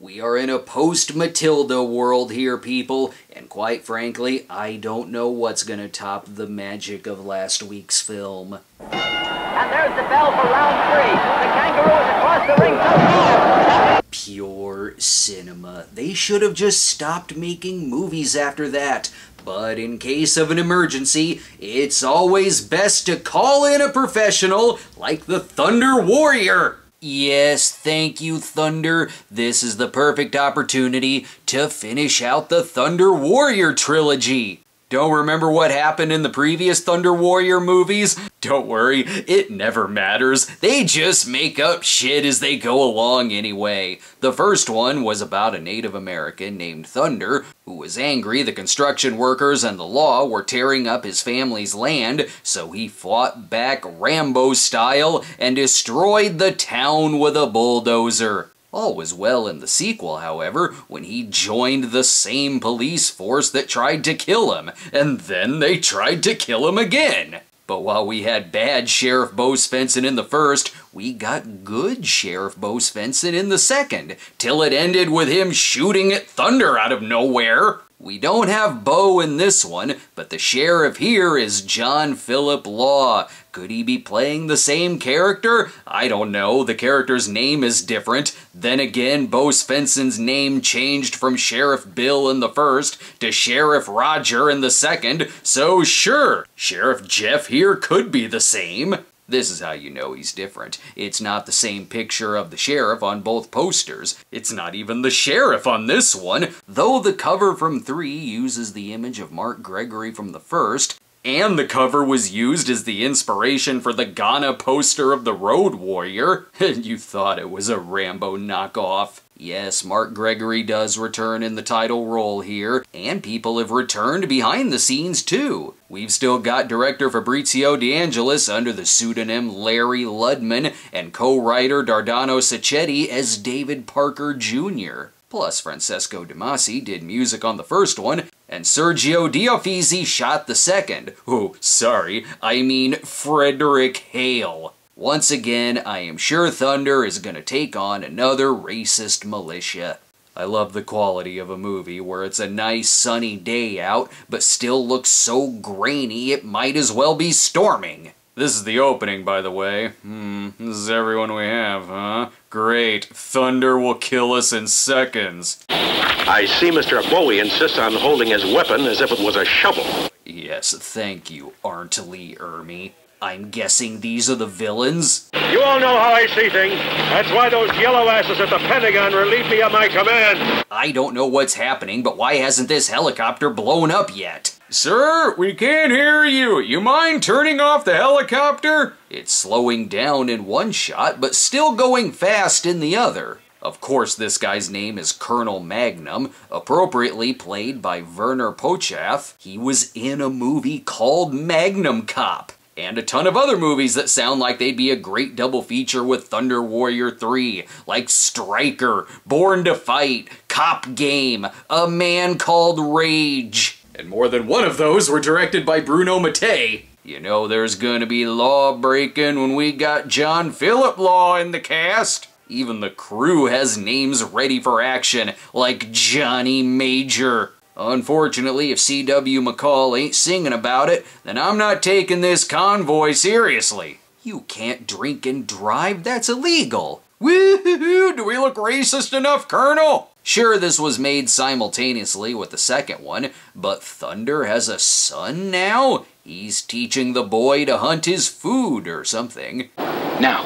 We are in a post Matilda world here, people, and quite frankly, I don't know what's gonna top the magic of last week's film. And there's the bell for round three. The kangaroo is across the ring so far. Pure cinema. They should have just stopped making movies after that. But in case of an emergency, it's always best to call in a professional like the Thunder Warrior. Yes, thank you, Thunder. This is the perfect opportunity to finish out the Thunder Warrior trilogy. Don't remember what happened in the previous Thunder Warrior movies? Don't worry, it never matters. They just make up shit as they go along anyway. The first one was about a Native American named Thunder who was angry the construction workers and the law were tearing up his family's land, so he fought back Rambo style and destroyed the town with a bulldozer. All was well in the sequel, however, when he joined the same police force that tried to kill him, and then they tried to kill him again. But while we had bad Sheriff Bo Svensson in the first, we got good Sheriff Bo Svensson in the second, till it ended with him shooting at Thunder out of nowhere. We don't have Bo in this one, but the sheriff here is John Philip Law. Could he be playing the same character? I don't know. The character's name is different. Then again, Bo Svensson's name changed from Sheriff Bill in the first to Sheriff Roger in the second, so sure, Sheriff Jeff here could be the same. This is how you know he's different. It's not the same picture of the sheriff on both posters. It's not even the sheriff on this one, though the cover from 3 uses the image of Mark Gregory from the first, and the cover was used as the inspiration for the Ghana poster of the Road Warrior, and you thought it was a Rambo knockoff. Yes, Mark Gregory does return in the title role here, and people have returned behind the scenes too. We've still got director Fabrizio De Angelis under the pseudonym Larry Ludman, and co-writer Dardano Sacchetti as David Parker Jr. Plus, Francesco De Masi did music on the first one, and Sergio Diofisi shot the second. Oh, sorry, I mean Frederick Hale. Once again, I am sure Thunder is going to take on another racist militia. I love the quality of a movie where it's a nice sunny day out, but still looks so grainy it might as well be storming. This is the opening, by the way. Hmm, this is everyone we have, huh? Great. Thunder will kill us in seconds. I see Mr. Bowie insists on holding his weapon as if it was a shovel. Yes, thank you, R. Lee Ermey. I'm guessing these are the villains? You all know how I see things. That's why those yellow asses at the Pentagon relieved me of my command. I don't know what's happening, but why hasn't this helicopter blown up yet? Sir, we can't hear you. You mind turning off the helicopter? It's slowing down in one shot, but still going fast in the other. Of course, this guy's name is Colonel Magnum, appropriately played by Werner Pochath. He was in a movie called Magnum Cop and a ton of other movies that sound like they'd be a great double feature with Thunder Warrior 3, like Striker, Born to Fight, Cop Game, A Man Called Rage. And more than one of those were directed by Bruno Mattei. You know there's gonna be law breaking when we got John Philip Law in the cast. Even the crew has names ready for action, like Johnny Major. Unfortunately, if C.W. McCall ain't singing about it, then I'm not taking this convoy seriously. You can't drink and drive, that's illegal. Woohoo! Do we look racist enough, Colonel? Sure, this was made simultaneously with the second one, but Thunder has a son now? He's teaching the boy to hunt his food or something. Now,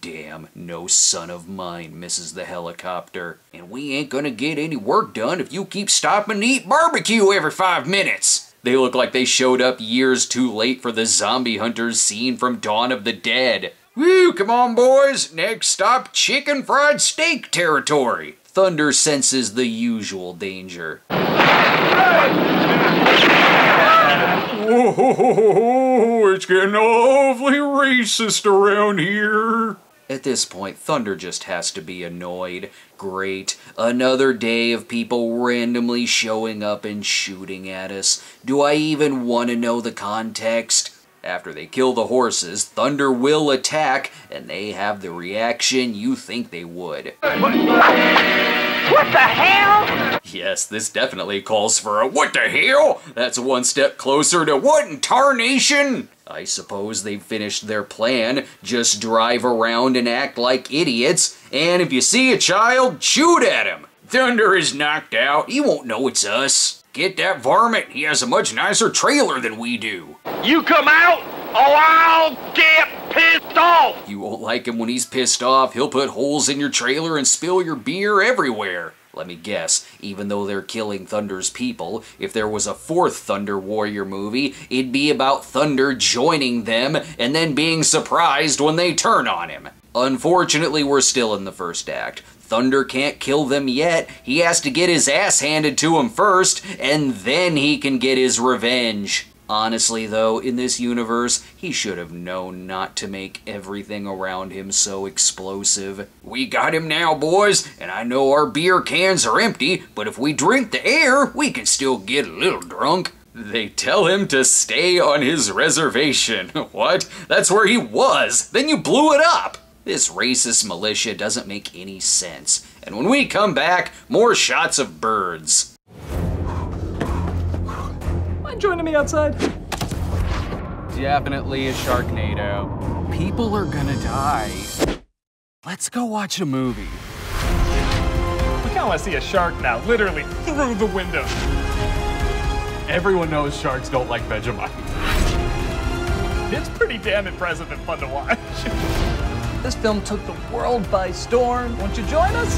Damn, no son of mine misses the helicopter. And we ain't gonna get any work done if you keep stopping to eat barbecue every five minutes. They look like they showed up years too late for the zombie hunters scene from Dawn of the Dead. Woo, come on boys, next stop chicken fried steak territory. Thunder senses the usual danger. Oh, it's getting awfully racist around here. At this point, Thunder just has to be annoyed. Great. Another day of people randomly showing up and shooting at us. Do I even want to know the context? After they kill the horses, Thunder will attack, and they have the reaction you think they would. What the hell? Yes, this definitely calls for a what the hell? That's one step closer to what in tarnation? I suppose they've finished their plan. Just drive around and act like idiots, and if you see a child, shoot at him. Thunder is knocked out. He won't know it's us. Get that varmint. He has a much nicer trailer than we do. You come out, or I'll get pissed off! You won't like him when he's pissed off. He'll put holes in your trailer and spill your beer everywhere. Let me guess, even though they're killing Thunder's people, if there was a fourth Thunder Warrior movie, it'd be about Thunder joining them and then being surprised when they turn on him. Unfortunately, we're still in the first act. Thunder can't kill them yet. He has to get his ass handed to him first, and then he can get his revenge. Honestly, though, in this universe, he should have known not to make everything around him so explosive. We got him now, boys, and I know our beer cans are empty, but if we drink the air, we can still get a little drunk. They tell him to stay on his reservation. What? That's where he was. Then you blew it up. This racist militia doesn't make any sense. And when we come back, more shots of birds. Mind joining me outside? Definitely a Sharknado. People are gonna die. Let's go watch a movie. We kind of want to see a shark now, literally through the window. Everyone knows sharks don't like Vegemite. It's pretty damn impressive and fun to watch. This film took the world by storm. Won't you join us?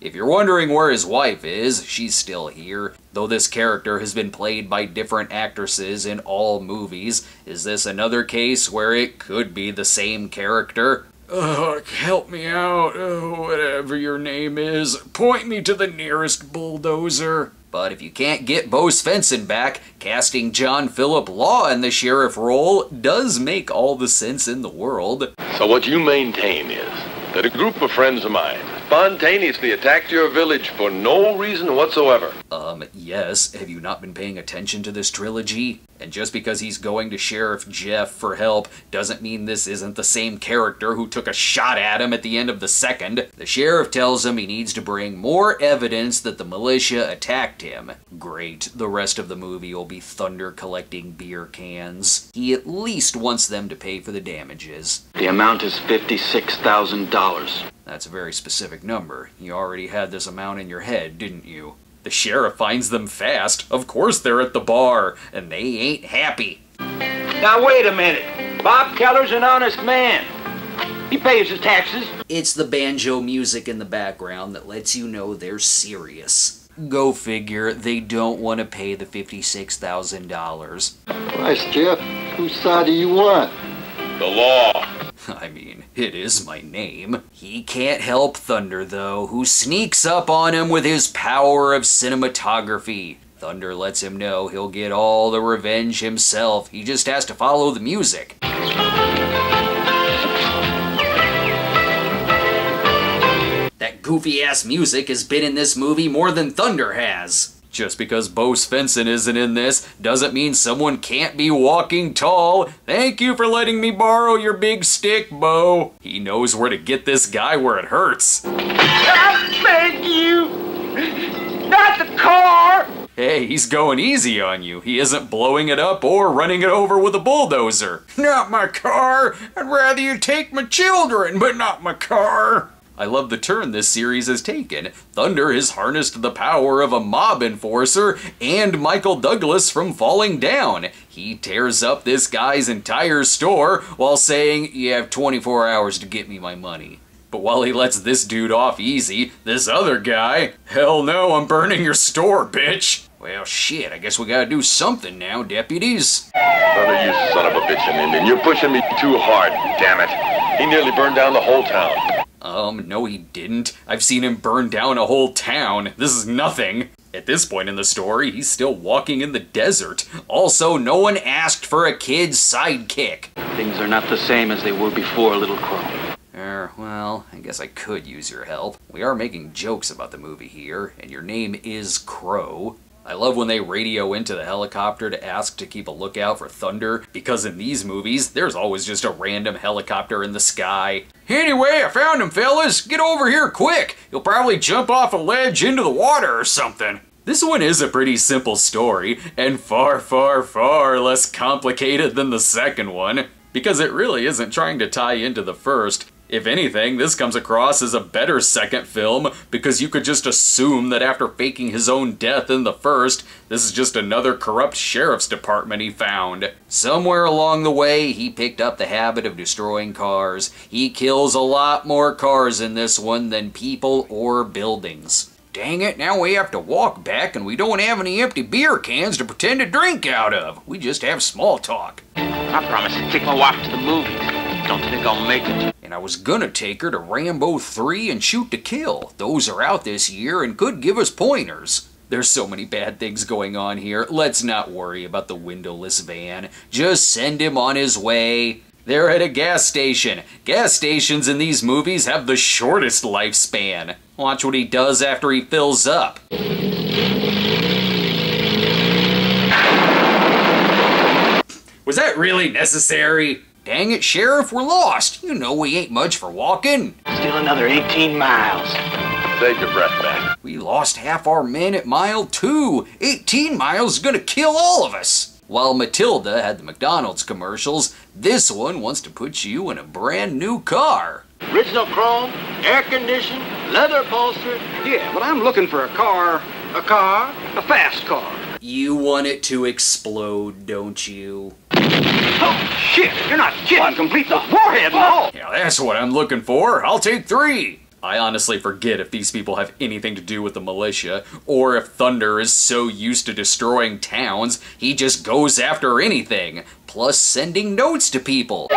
If you're wondering where his wife is, she's still here. Though this character has been played by different actresses in all movies, is this another case where it could be the same character? Ugh, help me out, oh, whatever your name is. Point me to the nearest bulldozer. But if you can't get Bo Svensson back, casting John Philip Law in the sheriff role does make all the sense in the world. So what you maintain is that a group of friends of mine spontaneously attacked your village for no reason whatsoever. Um, yes, have you not been paying attention to this trilogy? And just because he's going to Sheriff Jeff for help doesn't mean this isn't the same character who took a shot at him at the end of the second. The sheriff tells him he needs to bring more evidence that the militia attacked him. Great, the rest of the movie will be Thunder collecting beer cans. He at least wants them to pay for the damages. The amount is $56,000. That's a very specific number. You already had this amount in your head, didn't you? The sheriff finds them fast. Of course they're at the bar, and they ain't happy. Now wait a minute. Bob Keller's an honest man. He pays his taxes. It's the banjo music in the background that lets you know they're serious. Go figure, they don't want to pay the $56,000. Christ, Jeff, whose side do you want? The law. It is my name. He can't help Thunder, though, who sneaks up on him with his power of cinematography. Thunder lets him know he'll get all the revenge himself. He just has to follow the music. That goofy ass music has been in this movie more than Thunder has. Just because Bo Svensson isn't in this doesn't mean someone can't be walking tall. Thank you for letting me borrow your big stick, Bo. He knows where to get this guy where it hurts. I beg you. Not the car. Hey, he's going easy on you. He isn't blowing it up or running it over with a bulldozer. Not my car. I'd rather you take my children, but not my car. I love the turn this series has taken. Thunder has harnessed the power of a mob enforcer and Michael Douglas from falling down. He tears up this guy's entire store while saying, You have 24 hours to get me my money. But while he lets this dude off easy, this other guy, hell no, I'm burning your store, bitch. Well, shit, I guess we gotta do something now, deputies. Thunder, you son of a bitch, an Indian. You're pushing me too hard, damn it. He nearly burned down the whole town. Um, no, he didn't. I've seen him burn down a whole town. This is nothing. At this point in the story, he's still walking in the desert. Also, no one asked for a kid's sidekick. Things are not the same as they were before, Little Crow. Er, well, I guess I could use your help. We are making jokes about the movie here, and your name is Crow. I love when they radio into the helicopter to ask to keep a lookout for thunder, because in these movies, there's always just a random helicopter in the sky. Anyway, I found him, fellas. Get over here quick. He'll probably jump off a ledge into the water or something. This one is a pretty simple story, and far, far, far less complicated than the second one, because it really isn't trying to tie into the first. If anything, this comes across as a better second film because you could just assume that after faking his own death in the first, this is just another corrupt sheriff's department he found. Somewhere along the way, he picked up the habit of destroying cars. He kills a lot more cars in this one than people or buildings. Dang it, now we have to walk back and we don't have any empty beer cans to pretend to drink out of. We just have small talk. I promised to take my wife to the movies. Don't think I'll make it. And I was gonna take her to Rambo 3 and Shoot to Kill. Those are out this year and could give us pointers. There's so many bad things going on here. Let's not worry about the windowless van. Just send him on his way. They're at a gas station. Gas stations in these movies have the shortest lifespan. Watch what he does after he fills up. Was that really necessary? Dang it, Sheriff, we're lost. You know we ain't much for walking. Still another 18 miles. Take your breath back. We lost half our men at mile two. 18 miles is gonna kill all of us. While Matilda had the McDonald's commercials, this one wants to put you in a brand new car. Original chrome, air conditioned, leather upholstery. Yeah, but I'm looking for a car. A car? A fast car. You want it to explode, don't you? Oh, shit! You're not kidding! Complete the warhead and all! Yeah, that's what I'm looking for. I'll take three. I honestly forget if these people have anything to do with the militia, or if Thunder is so used to destroying towns, he just goes after anything, plus sending notes to people.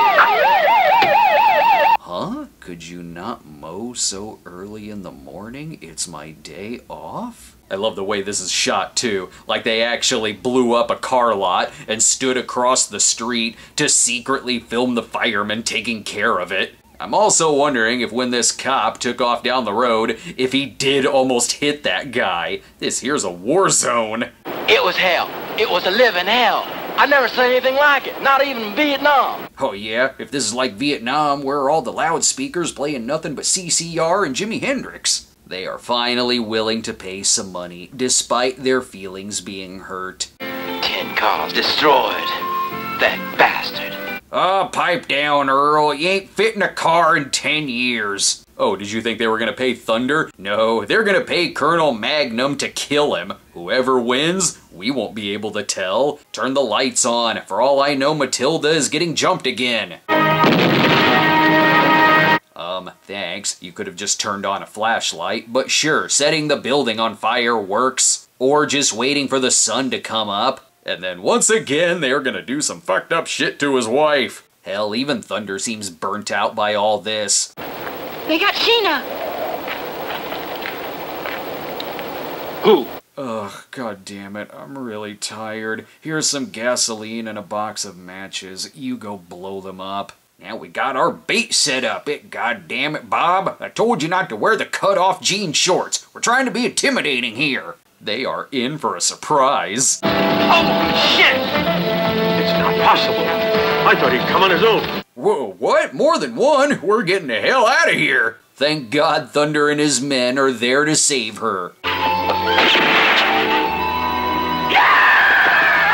Huh? Could you not mow so early in the morning? It's my day off? I love the way this is shot too. Like they actually blew up a car lot and stood across the street to secretly film the firemen taking care of it. I'm also wondering if when this cop took off down the road, if he did almost hit that guy. This here's a war zone. It was hell. It was a living hell. I never seen anything like it, not even Vietnam. Oh yeah, if this is like Vietnam, where are all the loudspeakers playing nothing but CCR and Jimi Hendrix? They are finally willing to pay some money, despite their feelings being hurt. Ten cars destroyed. That bastard. Oh, pipe down, Earl. You ain't fitting a car in 10 years. Oh, did you think they were gonna pay Thunder? No, they're gonna pay Colonel Magnum to kill him. Whoever wins, we won't be able to tell. Turn the lights on. For all I know, Matilda is getting jumped again. Um, thanks. You could have just turned on a flashlight, but sure, setting the building on fire works. Or just waiting for the sun to come up. And then once again, they're gonna do some fucked up shit to his wife. Hell, even Thunder seems burnt out by all this. They got Sheena. Who? Ugh, god damn it, I'm really tired. Here's some gasoline and a box of matches. You go blow them up. Now we got our bait set up. It god damn it, Bob. I told you not to wear the cut-off jean shorts. We're trying to be intimidating here. They are in for a surprise. Oh, shit! It's not possible. I thought he'd come on his own. Whoa, what? More than one? We're getting the hell out of here. Thank God Thunder and his men are there to save her.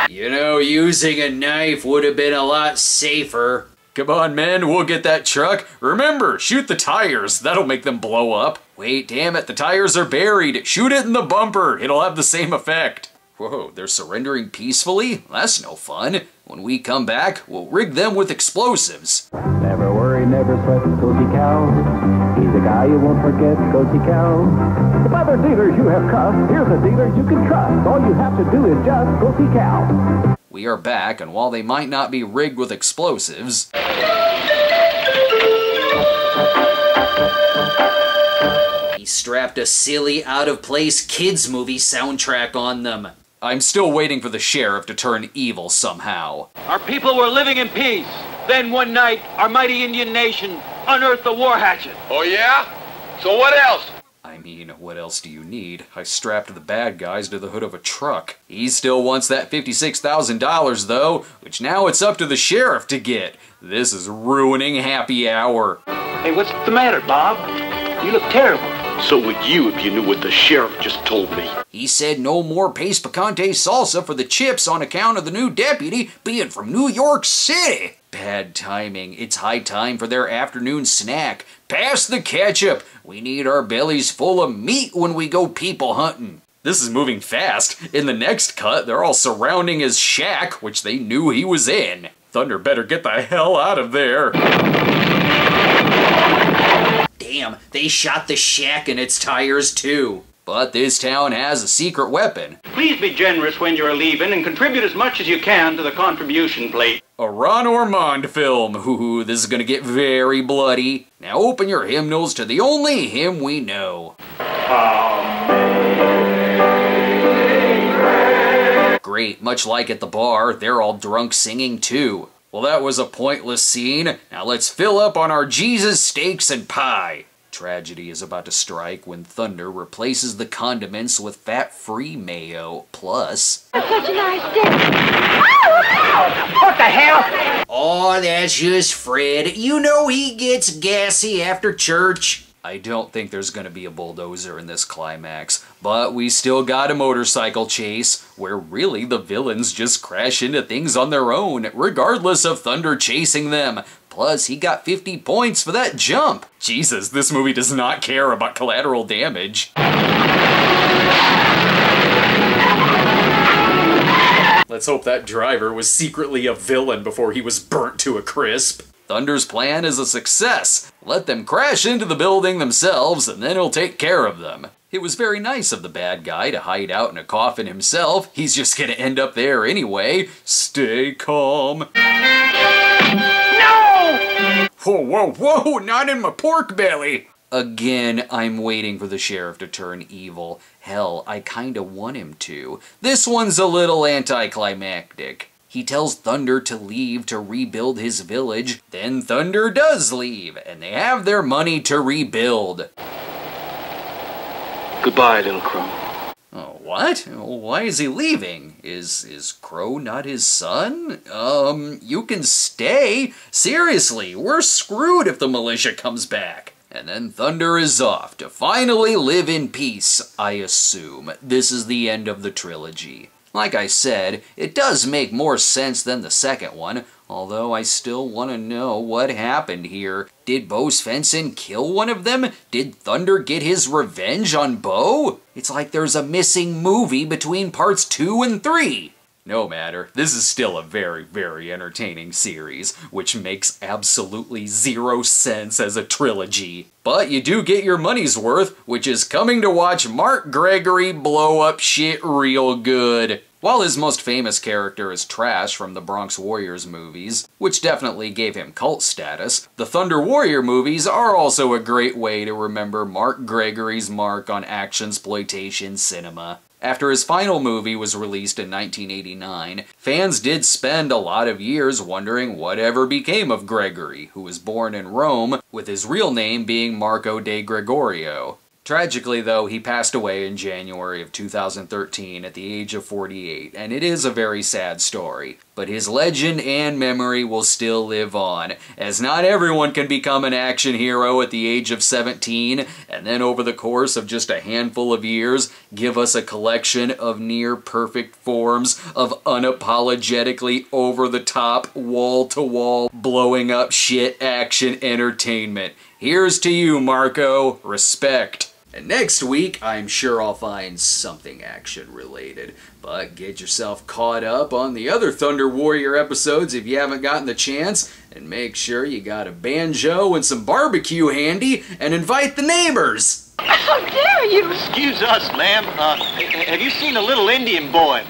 You know, using a knife would have been a lot safer. Come on, men, we'll get that truck. Remember, shoot the tires. That'll make them blow up. Wait, damn it, the tires are buried. Shoot it in the bumper. It'll have the same effect. Whoa, they're surrendering peacefully? That's no fun. When we come back, we'll rig them with explosives. Never worry, never sweat, Go see Cal. He's a guy you won't forget, Go see Cal. If other dealers you have cussed, here's a dealer you can trust. All you have to do is just Go see Cal. We are back, and while they might not be rigged with explosives, he strapped a silly, out of place kids' movie soundtrack on them. I'm still waiting for the sheriff to turn evil somehow. Our people were living in peace. Then one night, our mighty Indian nation unearthed the war hatchet. Oh, yeah? So what else? I'm mean, what else do you need? I strapped the bad guys to the hood of a truck. He still wants that $56,000 though, which now it's up to the sheriff to get. This is ruining happy hour. Hey, what's the matter, Bob? You look terrible. So would you if you knew what the sheriff just told me. He said no more pace picante salsa for the chips on account of the new deputy being from New York City. Bad timing. It's high time for their afternoon snack. Pass the ketchup. We need our bellies full of meat when we go people hunting. This is moving fast. In the next cut, they're all surrounding his shack, which they knew he was in. Thunder better get the hell out of there. Damn, they shot the shack and its tires too. But this town has a secret weapon. Please be generous when you're leaving and contribute as much as you can to the contribution plate. A Ron Ormond film. Hoo this is gonna get very bloody. Now open your hymnals to the only hymn we know. Great, much like at the bar, they're all drunk singing too. Well, that was a pointless scene. Now let's fill up on our Jesus steaks and pie. Tragedy is about to strike when Thunder replaces the condiments with fat-free mayo. Plus, That's such a nice day. Oh, what the hell? oh, that's just Fred. You know he gets gassy after church. I don't think there's gonna be a bulldozer in this climax, but we still got a motorcycle chase where really the villains just crash into things on their own, regardless of Thunder chasing them. Plus, he got 50 points for that jump. Jesus, this movie does not care about collateral damage. Let's hope that driver was secretly a villain before he was burnt to a crisp. Thunder's plan is a success. Let them crash into the building themselves, and then he'll take care of them. It was very nice of the bad guy to hide out in a coffin himself. He's just gonna end up there anyway. Stay calm. No! Whoa, whoa, whoa, not in my pork belly! Again, I'm waiting for the sheriff to turn evil. Hell, I kinda want him to. This one's a little anticlimactic. He tells Thunder to leave to rebuild his village, then Thunder does leave, and they have their money to rebuild. Goodbye, little crow. What? Why is he leaving? Is is Crow not his son? Um, you can stay. Seriously, we're screwed if the militia comes back. And then Thunder is off to finally live in peace, I assume. This is the end of the trilogy. Like I said, it does make more sense than the second one, although I still want to know what happened here. Did Bo Svensson kill one of them? Did Thunder get his revenge on Bo? It's like there's a missing movie between parts 2 and 3. No matter, this is still a very, very entertaining series, which makes absolutely zero sense as a trilogy. But you do get your money's worth, which is coming to watch Mark Gregory blow up shit real good. While his most famous character is Trash from the Bronx Warriors movies, which definitely gave him cult status, the Thunder Warrior movies are also a great way to remember Mark Gregory's mark on action exploitation cinema. After his final movie was released in 1989, fans did spend a lot of years wondering whatever became of Gregory, who was born in Rome, with his real name being Marco de Gregorio. Tragically, though, he passed away in January of 2013 at the age of 48, and it is a very sad story. But his legend and memory will still live on, as not everyone can become an action hero at the age of 17, and then over the course of just a handful of years, give us a collection of near perfect forms of unapologetically over the top, wall to wall, blowing up shit action entertainment. Here's to you, Marco. Respect. And next week, I'm sure I'll find something action related. But get yourself caught up on the other Thunder Warrior episodes if you haven't gotten the chance, and make sure you got a banjo and some barbecue handy, and invite the neighbors! How dare you! Excuse us, ma'am. Uh, have you seen a little Indian boy?